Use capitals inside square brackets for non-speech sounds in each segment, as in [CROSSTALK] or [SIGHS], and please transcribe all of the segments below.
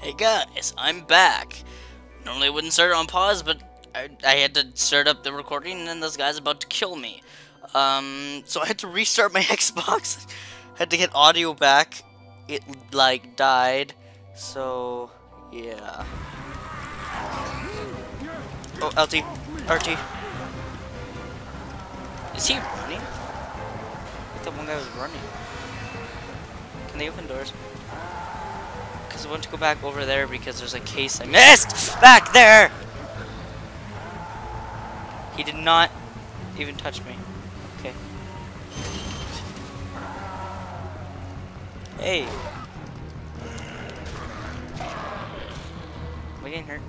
Hey guys, I'm back. Normally I wouldn't start on pause, but I, I had to start up the recording and then this guy's about to kill me. Um, so I had to restart my [LAUGHS] Xbox. had to get audio back. It, like, died. So, yeah. Oh, LT. RT. Is he running? I thought one guy was running. Can they open doors? Because I want to go back over there because there's a case I missed! Back there! He did not even touch me. Okay. Hey! I getting hurt?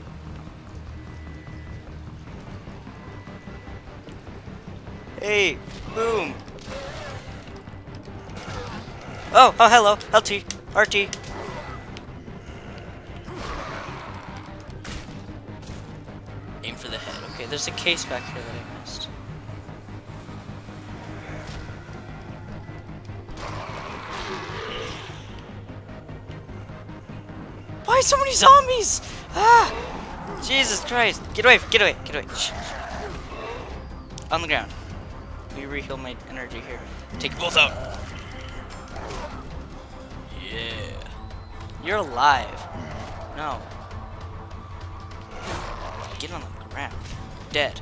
Hey! Boom! Oh! Oh, hello! LT! RT! There's a case back here that I missed. Why so many zombies? Ah! Jesus Christ! Get away! Get away! Get away! Shh. On the ground. Me reheal my energy here. Take both out. Yeah. You're alive. No. Get on the ground. Dead.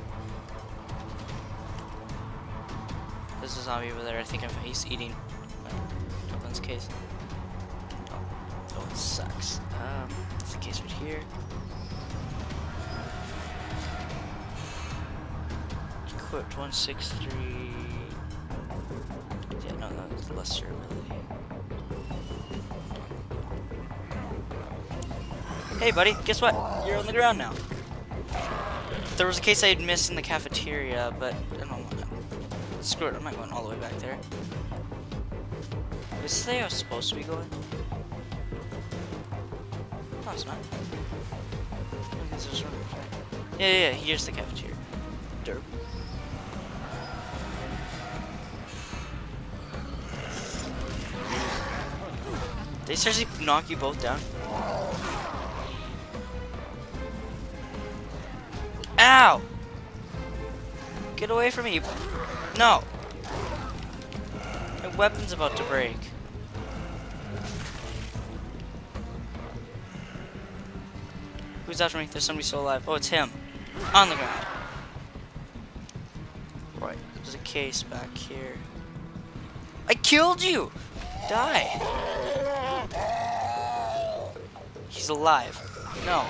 There's a zombie over there. I think he's eating. Dumplin's case. Oh, it sucks. Um, that's the case right here. Equipped 163. Yeah, no, no, it's lesser ability. Hey, buddy, guess what? You're on the ground now. There was a case I had missed in the cafeteria, but I don't want to. Screw it, I'm not going all the way back there. Is this I was supposed to be going? No, it's not. Yeah, yeah, yeah, here's the cafeteria. Derp. They seriously knock you both down? Ow! Get away from me! No! My weapon's about to break. Who's after me? There's somebody still alive. Oh, it's him. On the ground. Right. There's a case back here. I killed you! Die! He's alive. No.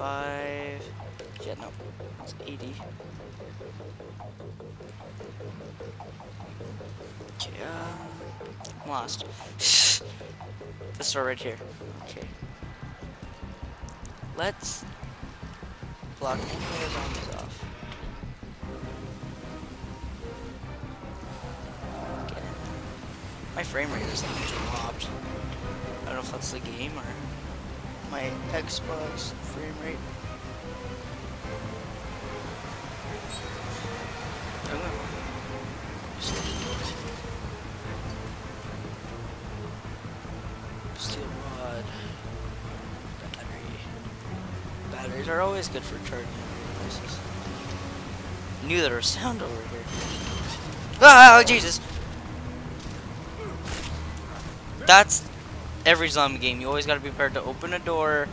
Five. Yeah, no, it's 80. Okay, I'm lost. [SIGHS] Let's right here. Okay. Let's block the zombies off. Okay. My frame rate is like dropped. I don't know if that's the game or my Xbox frame rate. Steel rod. Battery. Batteries are always good for charging devices. Knew there was sound over here. Ah, oh, Jesus! That's every zombie game. You always gotta be prepared to open a door.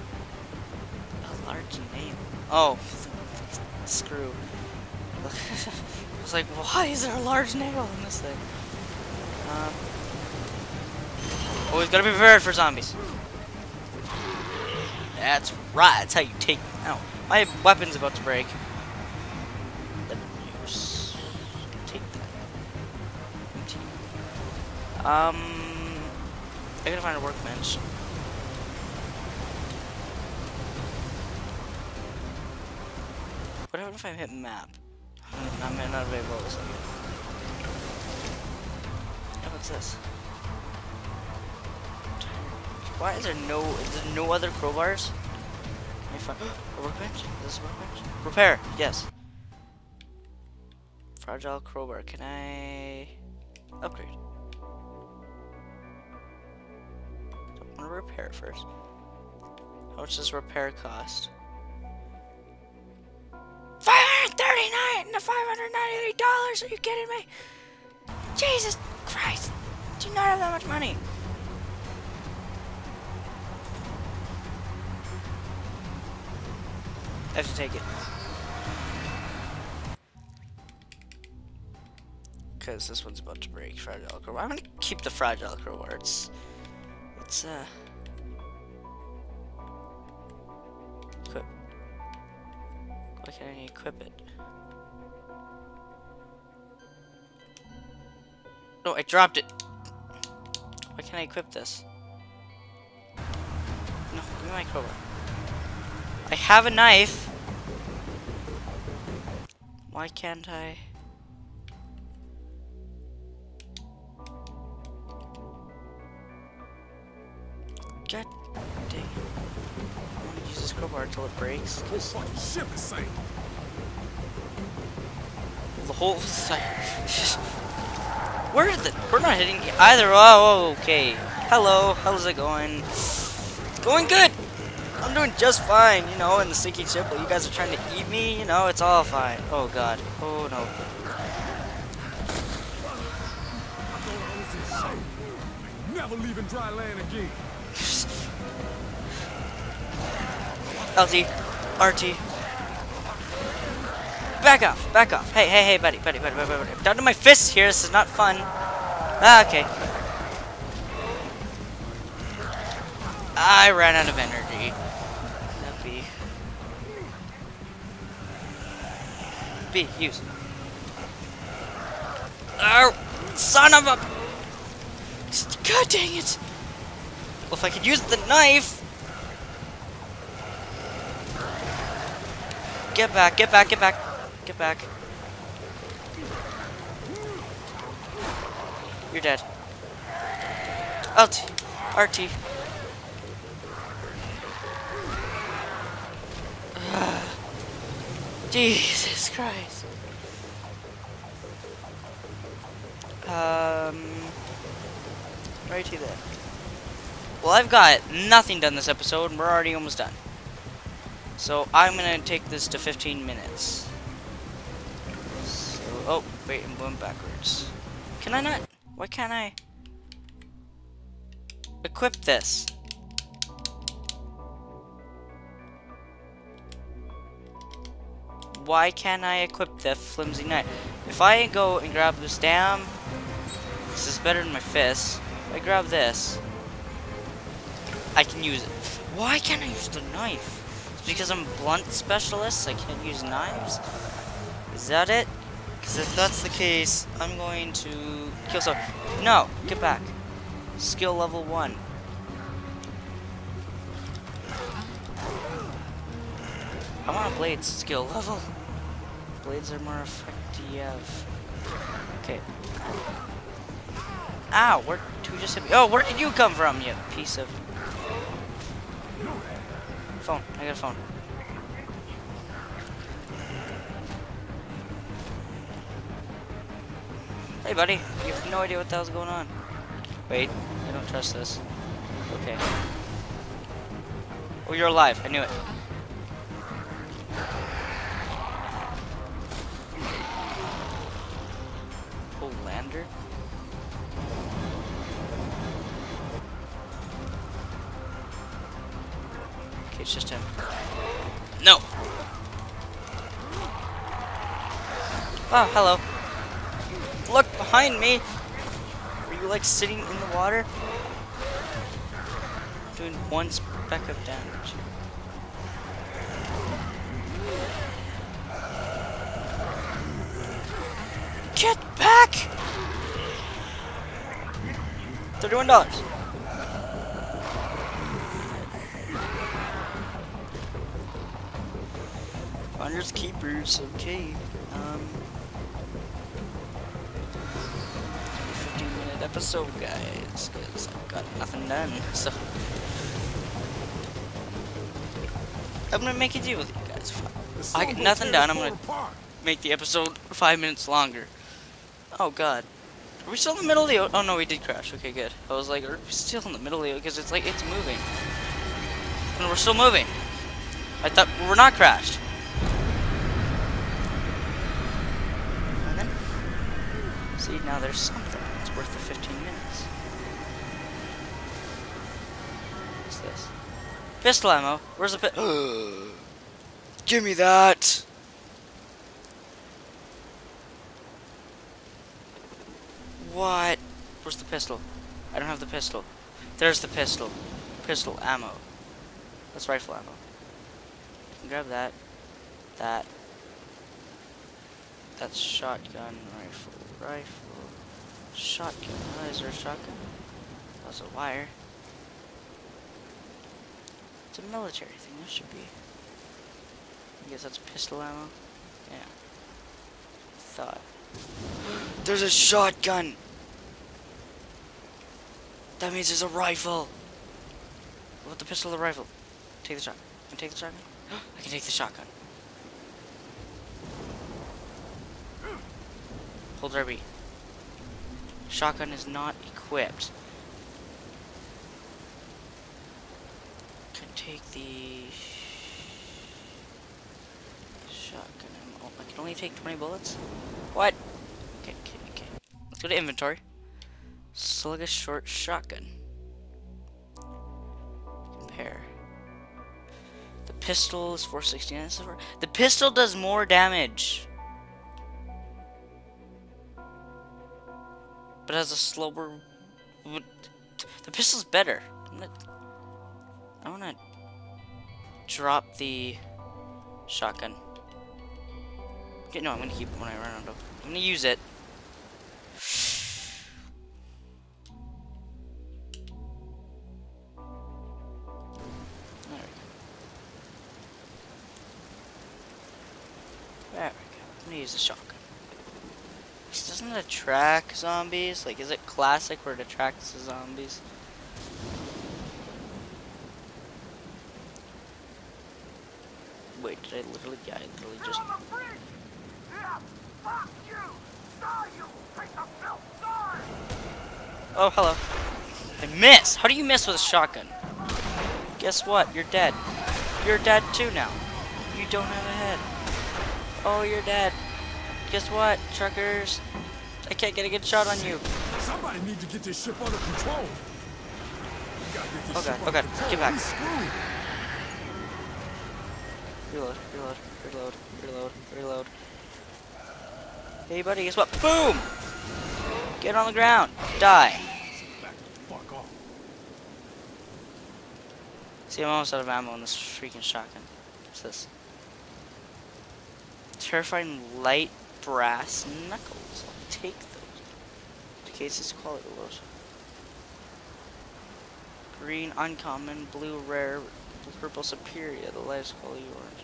A large nail. Oh, [LAUGHS] screw. [LAUGHS] I was like, why is there a large nail in this thing? Um, always gotta be prepared for zombies. That's right. That's how you take them out. My weapon's about to break. Um, I gotta find a workbench. What if I hit map? Hmm, I'm not available. So. Oh, what's this? Why is there no is there no other crowbars? Can I find [GASPS] a workbench? Is this a workbench? Repair, yes. Fragile crowbar. Can I upgrade? To repair it first. How much does repair cost? 539 to 598 dollars. Are you kidding me? Jesus Christ! Do you not have that much money? I have to take it. Because this one's about to break. Fragile crowbar. I'm gonna keep the fragile crowbar. It's uh. Equip. Why can't I equip it? No, I dropped it. Why can't I equip this? No, give me my crowbar. I have a knife. Why can't I? God dang it. I want to use this crowbar until it breaks. This fucking ship is sank. The whole side. [LAUGHS] Where the? We're not hitting either. Oh, okay. Hello. How's it going? It's going good. I'm doing just fine, you know, in the sinking ship, but you guys are trying to eat me, you know, it's all fine. Oh god. Oh no. Never leaving dry land again. LT. RT. Back off, back off. Hey, hey, hey, buddy, buddy, buddy, buddy, buddy. Down to my fists here, this is not fun. Ah, okay. I ran out of energy. That B. B, use. Oh, son of a... God dang it. Well, if I could use the knife... Get back, get back, get back. Get back. You're dead. LT. RT. [SIGHS] Jesus Christ. Um, righty there. Well, I've got nothing done this episode, and we're already almost done. So I'm gonna take this to 15 minutes. So, oh, wait, I'm going backwards. Can I not? Why can't I equip this? Why can't I equip the flimsy knife? If I go and grab this damn, this is better than my fist. If I grab this, I can use it. Why can't I use the knife? It's because I'm blunt specialist, I can't use knives? Is that it? Because if that's the case, I'm going to kill someone. No, get back. Skill level 1. I want a blade skill level. Blades are more effective. Okay. Ow, where who just hit me? Oh, where did you come from, you piece of phone? I got a phone. Hey, buddy. You have no idea what the hell's going on. Wait, I don't trust this. Okay. Oh, you're alive. I knew it. it's just him. No! Oh, hello. Look behind me! Are you like sitting in the water? Doing one speck of damage. Get back! $31. Keepers, keepers, okay. Um, 15 minute episode, guys, because I've got nothing done, so. I'm gonna make a deal with you guys. I get nothing done, I'm gonna make the episode five minutes longer. Oh god. Are we still in the middle of the Oh no, we did crash. Okay, good. I was like, are we still in the middle of the Because it's like, it's moving. And we're still moving. I thought, we're not crashed. Now there's something. It's worth the 15 minutes. What's this? Pistol ammo. Where's the pit? [GASPS] Give me that! What? Where's the pistol? I don't have the pistol. There's the pistol. Pistol ammo. That's rifle ammo. grab that. That. That's shotgun, rifle, rifle, shotgun. Oh, is there a shotgun? That's a wire. It's a military thing. That should be. I guess that's pistol ammo. Yeah. Thought. There's a shotgun. That means there's a rifle. What the pistol or the rifle? Take the shotgun. Can I take the shotgun? [GASPS] I can take the shotgun. Hold RB. Shotgun is not equipped. Can take the shotgun. Oh, I can only take 20 bullets? What? Okay, okay, okay. Let's go to inventory. Slug a short shotgun. Compare. The pistol is 469. The pistol does more damage. But has a slower... The pistol's better. I'm gonna... I wanna... Drop the... Shotgun. Okay, no, I'm gonna keep it when I run out of... I'm gonna use it. use the shotgun. Doesn't it attract zombies? Like, is it classic where it attracts the zombies? Wait, did I literally, yeah, I literally just... Oh, hello. I miss! How do you miss with a shotgun? Guess what? You're dead. You're dead too now. You don't have a head. Oh, you're dead. Guess what, truckers? I can't get a good shot on you. Somebody need to get this ship under control. Okay, okay, get back. Reload, reload, reload, reload, reload. Hey buddy, guess what? Boom! Get on the ground. Die. See, I'm almost out of ammo on this freaking shotgun. What's this? Terrifying light brass knuckles. I'll take those. In case it's quality lows. Green uncommon, blue rare, purple superior, the lightest quality orange.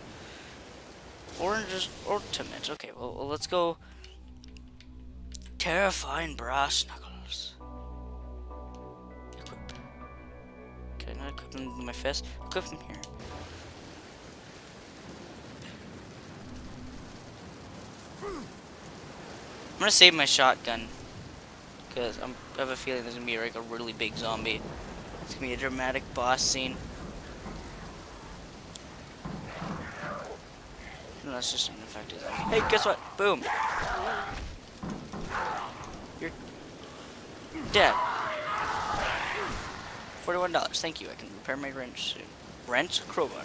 Orange is ultimate. Okay, well, well let's go. Terrifying brass knuckles. Equip. Can I not equip them with my fist? Equip them here. Gonna save my shotgun. Because I have a feeling there's gonna be like a really big zombie. It's gonna be a dramatic boss scene. No, that's just an zombie. Hey, guess what? Boom. You're dead. $41. Thank you. I can repair my wrench soon. Wrench? Crowbar.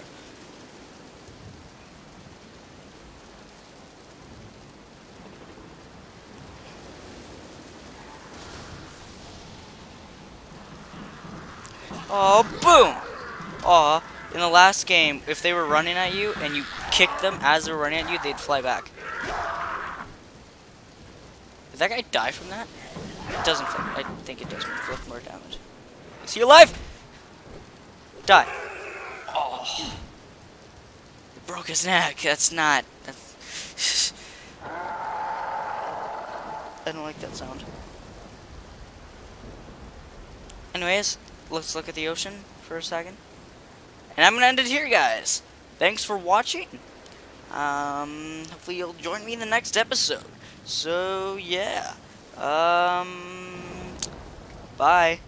Oh, boom! Aw, in the last game, if they were running at you and you kicked them as they were running at you, they'd fly back. Did that guy die from that? It doesn't I think it does inflict more damage. Is he alive? Die. Oh. It broke his neck. That's not... That's [LAUGHS] I don't like that sound. Anyways, let's look at the ocean for a second. And I'm going to end it here, guys. Thanks for watching. Um, hopefully you'll join me in the next episode. So, yeah. Um, bye.